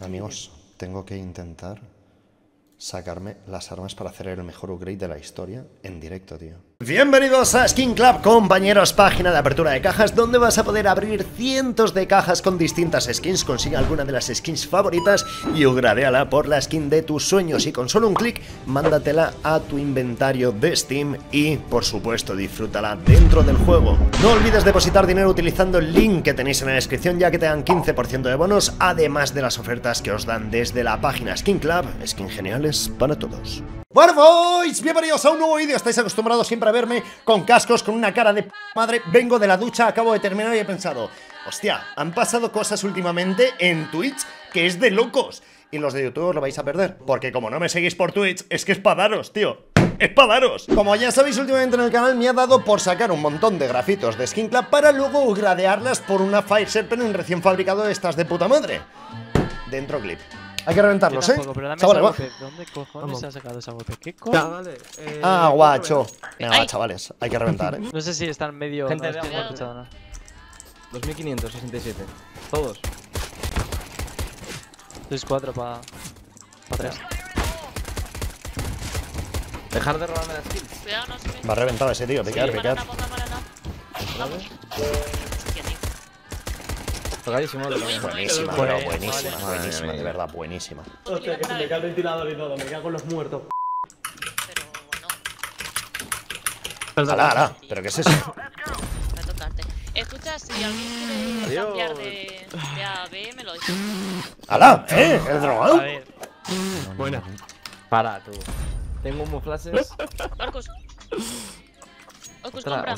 Amigos, tengo que intentar sacarme las armas para hacer el mejor upgrade de la historia en directo, tío. Bienvenidos a Skin Club, compañeros, página de apertura de cajas donde vas a poder abrir cientos de cajas con distintas skins, consigue alguna de las skins favoritas y upgradeala por la skin de tus sueños y con solo un clic, mándatela a tu inventario de Steam y, por supuesto, disfrútala dentro del juego. No olvides depositar dinero utilizando el link que tenéis en la descripción ya que te dan 15% de bonos, además de las ofertas que os dan desde la página Skin Club, skin geniales para todos. Bueno, boys, bienvenidos a un nuevo vídeo. Estáis acostumbrados siempre a verme con cascos, con una cara de p madre. Vengo de la ducha, acabo de terminar y he pensado, hostia, han pasado cosas últimamente en Twitch que es de locos. Y los de YouTube lo vais a perder. Porque como no me seguís por Twitch, es que es para tío. ¡Es para daros! Como ya sabéis, últimamente en el canal me ha dado por sacar un montón de grafitos de Skin Club para luego gradearlas por una Fire Serpent en recién fabricado de estas de puta madre. Dentro clip. Hay que reventarlos, ¿eh? Tampoco, pero dame Chavales, esa va. golpe. ¿Dónde cojones se ha sacado esa golpe? ¿Qué vale. eh, Ah, guacho. Venga, va, chavales. Hay que reventar, ¿eh? No sé si está en medio. Gente, no, es que no he escuchado nada. 2567. Todos. 6-4 para. Pa 3. Dejar de robarme las kills. Cuidado, no. Va a reventar ese tío, picar, Sí, picar. banana, banana. Vamos. Tocadísimo. Buenísima, Bueno, bro, buenísima, vale. buenísima, Madre de verdad, buenísima. Hostia, que se me cae el ventilador y todo. Me cago en los muertos. Pero bueno, Ala, ala, ¿pero qué es eso? Escucha, si alguien quiere cambiar de, de A a B, me lo dice. ¡Hala! ¿Eh? ¿El A drogado? ver, Buena. Para, tú. Tengo un flashes. Orcus. Orcus, compra.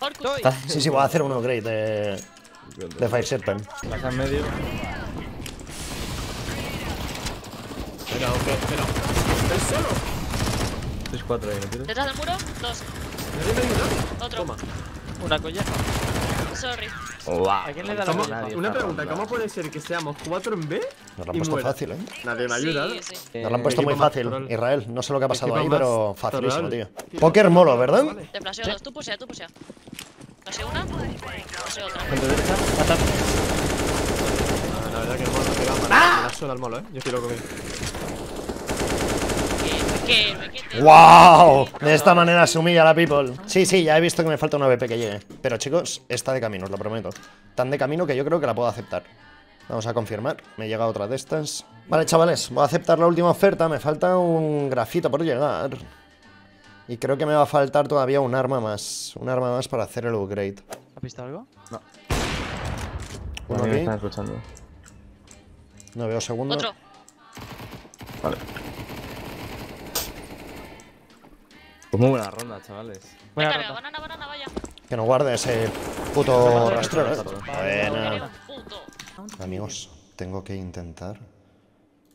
Orcus. Sí, sí, voy a hacer un upgrade de, de Fire Serpent. Pasa en medio. Espera, ok, espera. ¿Estás solo? 6-4 ahí, ¿me tienes? Detrás del muro, dos. Nadie. Otro. Toma. una colleja. Sorry. ¿A quién le da la ¿Cómo- colleja? una pregunta, ¿cómo puede ser que seamos 4 en B? Nos lo han puesto muera? fácil, ¿eh? Nadie me ayuda. Sí, sí. Nos lo han puesto muy Equipo más fácil. Israel. No sé lo que ha pasado ahí, pero facilísimo, tío. Poker molo, ¿verdad? Te flaseo dos. Tú pusea, tú pusea. Flaseo una. Flaseo otra. Gente derecha. Ah, La verdad que el molo me pega mal. Me el molo, eh. Yo estoy loco. Que, ¡Wow! De esta manera se humilla a la people. Sí, sí, ya he visto que me falta una BP que llegue. Pero chicos, está de camino, os lo prometo. Tan de camino que yo creo que la puedo aceptar. Vamos a confirmar. Me llega otra de estas. Vale, chavales, voy a aceptar la última oferta. Me falta un grafito por llegar. Y creo que me va a faltar todavía un arma más. Un arma más para hacer el upgrade. ¿Has visto algo? Uno mí me aquí. están escuchando. No veo segundo. Otro. Vale. Pues muy buena ronda, chavales. Buena ronda. banana, banana, vaya. Que no guarde ese puto rastrero. ¿eh? Buena. Amigos, tengo que intentar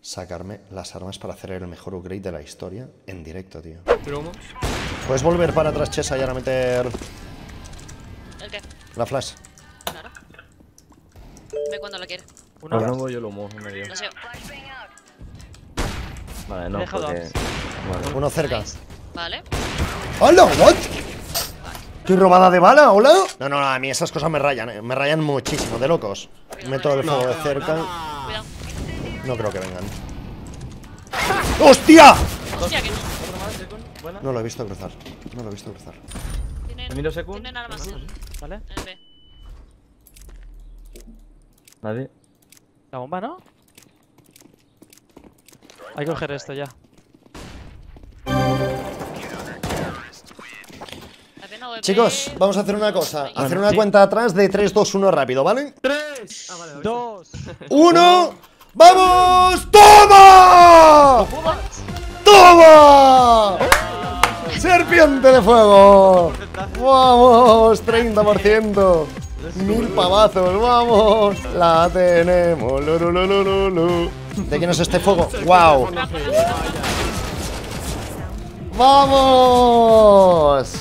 sacarme las armas para hacer el mejor upgrade de la historia en directo, tío. Puedes volver para atrás, Chesa, y ahora meter ¿El qué? la flash. Claro. Ve cuando lo quiere. Una no voy yo lo humo en medio. Vale, no, porque... dos. Vale. Uno cerca. Nice. Vale. ¡Hola! ¿What? ¿Estoy robada de bala? ¿Hola? No, no, a mí esas cosas me rayan, eh. me rayan muchísimo, de locos. Meto el fuego de cerca. No creo que vengan. ¡Hostia! Hostia, que no. Buena. No lo he visto cruzar. No lo he visto cruzar. Tienen, tienen armas ¿Vale? Nadie. La bomba, ¿no? Hay que coger esto ya. Chicos, vamos a hacer una cosa. Hacer una sí. cuenta atrás de 3, 2, 1 rápido, ¿vale? ¡Tres! Ah, vale, vale. ¡Dos! ¡Uno! ¡Vamos! ¡Toma! ¡Toma! ¡Serpiente de fuego! ¡Vamos! 30%. Mil pavazos, vamos. La tenemos. ¿De quién es este fuego? ¡Wow! ¡Vamos!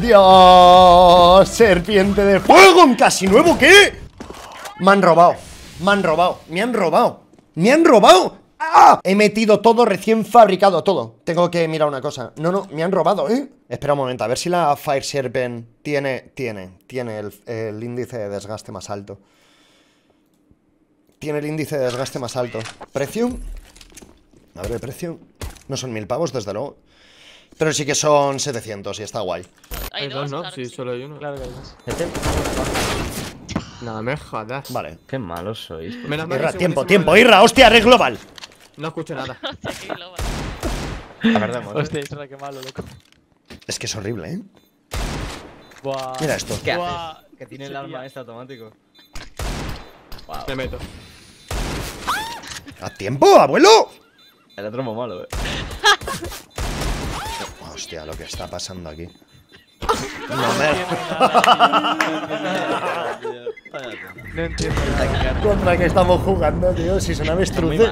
¡Dios! ¡Serpiente de fuego! ¿Un casi nuevo qué? Me han robado. Me han robado. Me han robado. Me han robado. ¡Ah! He metido todo recién fabricado, todo. Tengo que mirar una cosa. No, no, me han robado, ¿eh? Espera un momento, a ver si la Fire Serpent tiene, tiene, tiene el, el índice de desgaste más alto. tiene el índice de desgaste más alto. ¿Precio? A ver, el precio. No son mil pavos, desde luego. Pero sí que son 700 y está guay. Hay dos, ¿no? claro Sí, que sí. solo hay uno. Claro que hay dos. Este- Nada, me jodas. Vale. Qué malos sois. Menos mal que Irra, tiempo, tiempo, Irra, hostia, red global. No escucho nada. Globo. Perdemos. Hostia, Isra, qué malo, loco. Es que es horrible, ¿eh? Buah. Mira esto. ¿Qué Buah. haces? Que tiene el arma ya. este automático. Me meto. ¡A tiempo, abuelo! El otro muy malo, eh. Hostia, lo que está pasando aquí. No entiendo nada. ¿Contra qué estamos jugando, tío? Si son avestruces.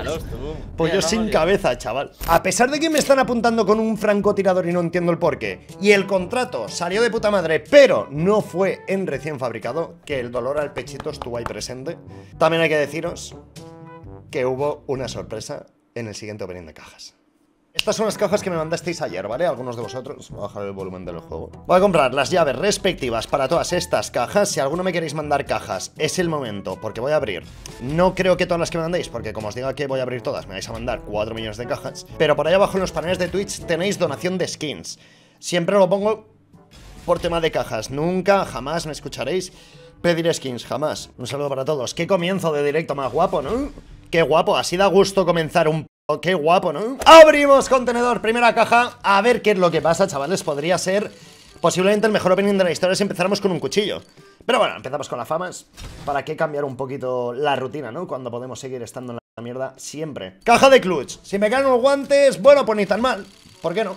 Pollo Mira, sin cabeza, chaval. A pesar de que me están apuntando con un francotirador y no entiendo el porqué, y el contrato salió de puta madre, pero no fue en recién fabricado, que el dolor al pechito estuvo ahí presente, también hay que deciros que hubo una sorpresa en el siguiente opening de cajas. Estas son las cajas que me mandasteis ayer, ¿vale? Algunos de vosotros. Voy a bajar el volumen del juego. Voy a comprar las llaves respectivas para todas estas cajas. Si alguno me queréis mandar cajas, es el momento, porque voy a abrir. No creo que todas las que me mandéis, porque como os diga que voy a abrir todas, me vais a mandar 4 millones de cajas. Pero por ahí abajo en los paneles de Twitch tenéis donación de skins. Siempre lo pongo por tema de cajas. Nunca, jamás me escucharéis pedir skins, jamás. Un saludo para todos. Qué comienzo de directo más guapo, ¿no? Qué guapo, así da gusto comenzar un... p- Qué guapo, ¿no? Abrimos contenedor, primera caja. A ver qué es lo que pasa, chavales. Podría ser posiblemente el mejor opening de la historia si empezáramos con un cuchillo. Pero bueno, empezamos con las famas. ¿Para qué cambiar un poquito la rutina, no? Cuando podemos seguir estando en la mierda siempre. Caja de clutch. Si me caen unos guantes, bueno, pues ni tan mal. ¿Por qué no?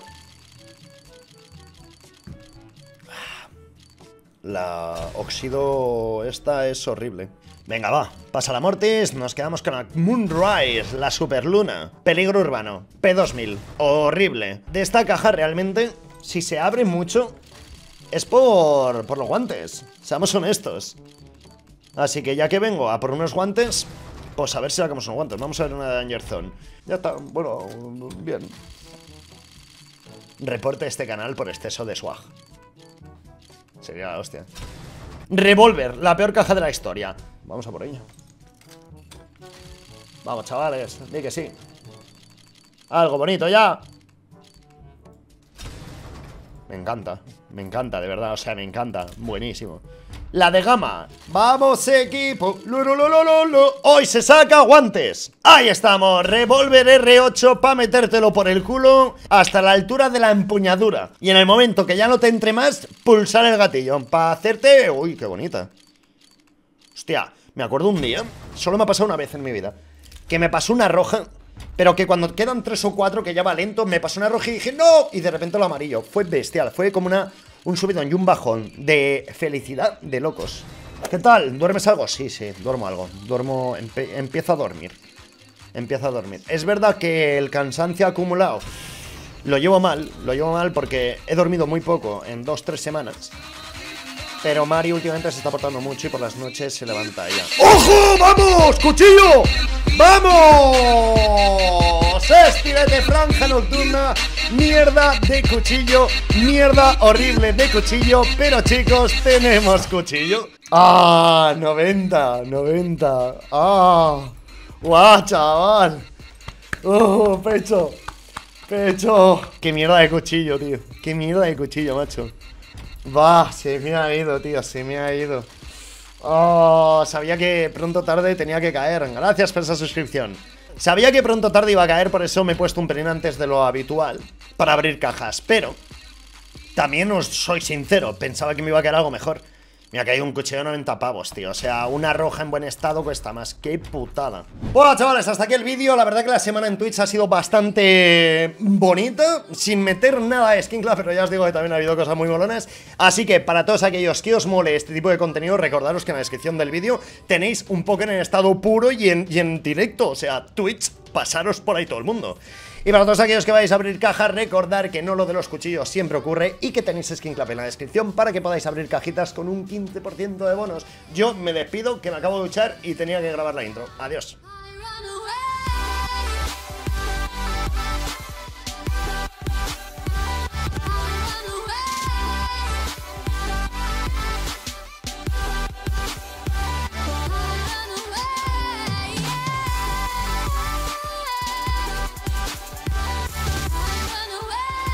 La óxido esta es horrible. Venga, va. Pasa la Mortis, nos quedamos con la Moonrise, la superluna. Peligro urbano, P2000. Horrible. De esta caja realmente, si se abre mucho, es por, por los guantes. Seamos honestos. Así que ya que vengo a por unos guantes, pues a ver si sacamos unos guantes. Vamos a ver una Danger Zone. Ya está, bueno, bien. Reporte este canal por exceso de swag. Sería la hostia. Revolver, la peor caja de la historia. Vamos a por ella. Vamos, chavales, di que sí. Algo bonito ya. Me encanta, me encanta, de verdad, o sea, me encanta. Buenísimo. La de gama. Vamos, equipo. Lu, lu, lu, lu, lu, lu. Hoy se saca guantes. Ahí estamos. Revolver R8 para metértelo por el culo hasta la altura de la empuñadura. Y en el momento que ya no te entre más, pulsar el gatillo para hacerte... Uy, qué bonita. Hostia, me acuerdo un día, solo me ha pasado una vez en mi vida, que me pasó una roja, pero que cuando quedan tres o cuatro, que ya va lento, me pasó una roja y dije ¡No! Y de repente lo amarillo. Fue bestial, fue como una, un subidón y un bajón de felicidad de locos. ¿Qué tal? ¿Duermes algo? Sí, sí, duermo algo. Duermo, empiezo a dormir. Empiezo a dormir. Es verdad que el cansancio acumulado lo llevo mal, lo llevo mal porque he dormido muy poco en dos, tres semanas. Pero Mari últimamente se está portando mucho y por las noches se levanta ella. ¡Ojo! ¡Vamos! ¡Cuchillo! ¡Vamos! Estilete franja nocturna. Mierda de cuchillo. Mierda horrible de cuchillo. Pero chicos, tenemos cuchillo. ¡Ah! 90, 90. ¡Ah! ¡Guau, chaval! ¡Oh, pecho! ¡Pecho! ¡Qué mierda de cuchillo, tío! ¡Qué mierda de cuchillo, macho! Va, se me ha ido, tío, se me ha ido. Oh, sabía que pronto tarde tenía que caer. Gracias por esa suscripción. Sabía que pronto o tarde iba a caer, por eso me he puesto un pelín antes de lo habitual para abrir cajas. Pero también os soy sincero, pensaba que me iba a caer algo mejor. Me ha caído un cuchillo de 90 pavos, tío. O sea, una roja en buen estado cuesta más. ¡Qué putada! Bueno, chavales, hasta aquí el vídeo. La verdad que la semana en Twitch ha sido bastante bonita. Sin meter nada de Skin Club, pero ya os digo que también ha habido cosas muy molonas. Así que para todos aquellos que os mole este tipo de contenido, recordaros que en la descripción del vídeo tenéis un Pokémon en estado puro y en, y en directo. O sea, Twitch, pasaros por ahí todo el mundo. Y para todos aquellos que vais a abrir cajas, recordar que no lo de los cuchillos siempre ocurre y que tenéis Skin Club en la descripción para que podáis abrir cajitas con un 15% de bonos. Yo me despido, que me acabo de duchar y tenía que grabar la intro. Adiós.